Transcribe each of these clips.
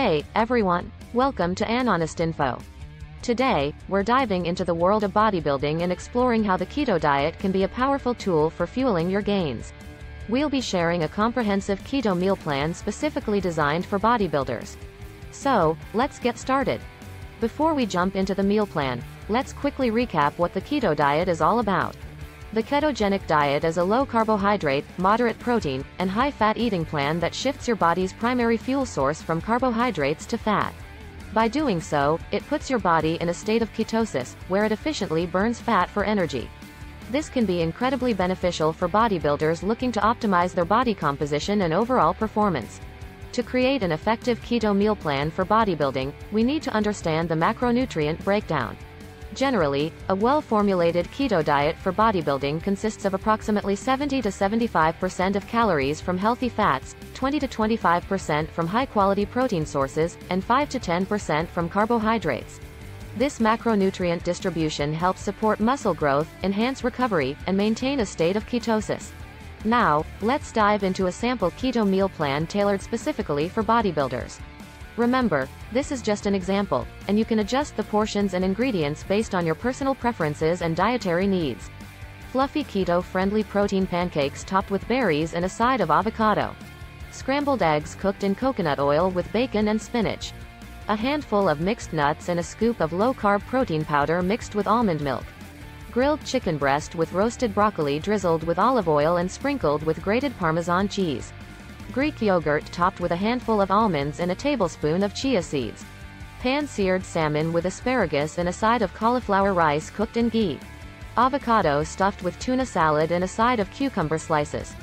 Hey, everyone. Welcome to An Honest Info. Today, we're diving into the world of bodybuilding and exploring how the keto diet can be a powerful tool for fueling your gains. We'll be sharing a comprehensive keto meal plan specifically designed for bodybuilders. So, let's get started. Before we jump into the meal plan, let's quickly recap what the keto diet is all about. The ketogenic diet is a low carbohydrate, moderate protein, and high fat eating plan that shifts your body's primary fuel source from carbohydrates to fat. By doing so, it puts your body in a state of ketosis, where it efficiently burns fat for energy. This can be incredibly beneficial for bodybuilders looking to optimize their body composition and overall performance. To create an effective keto meal plan for bodybuilding, we need to understand the macronutrient breakdown. Generally, a well-formulated keto diet for bodybuilding consists of approximately 70 to 75% of calories from healthy fats, 20 to 25% from high-quality protein sources, and 5 to 10% from carbohydrates. This macronutrient distribution helps support muscle growth, enhance recovery, and maintain a state of ketosis. Now, let's dive into a sample keto meal plan tailored specifically for bodybuilders. Remember, this is just an example, and you can adjust the portions and ingredients based on your personal preferences and dietary needs. Fluffy keto-friendly protein pancakes topped with berries and a side of avocado. Scrambled eggs cooked in coconut oil with bacon and spinach. A handful of mixed nuts and a scoop of low-carb protein powder mixed with almond milk. Grilled chicken breast with roasted broccoli drizzled with olive oil and sprinkled with grated Parmesan cheese. Greek yogurt topped with a handful of almonds and a tablespoon of chia seeds. Pan-seared salmon with asparagus and a side of cauliflower rice cooked in ghee. Avocado stuffed with tuna salad and a side of cucumber slices.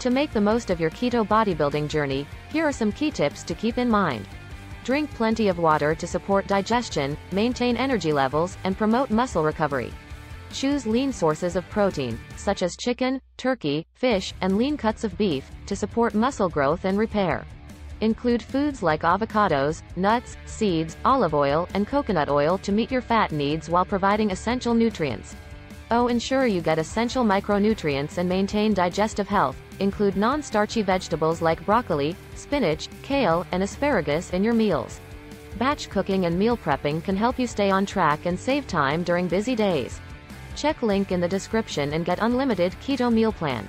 To make the most of your keto bodybuilding journey, here are some key tips to keep in mind. Drink plenty of water to support digestion, maintain energy levels, and promote muscle recovery. Choose lean sources of protein, such as chicken, turkey, fish, and lean cuts of beef, to support muscle growth and repair. Include foods like avocados, nuts, seeds, olive oil, and coconut oil to meet your fat needs while providing essential nutrients. Oh, ensure you get essential micronutrients and maintain digestive health. Include non-starchy vegetables like broccoli, spinach, kale, and asparagus in your meals. Batch cooking and meal prepping can help you stay on track and save time during busy days. Check link in the description and get unlimited keto meal plan.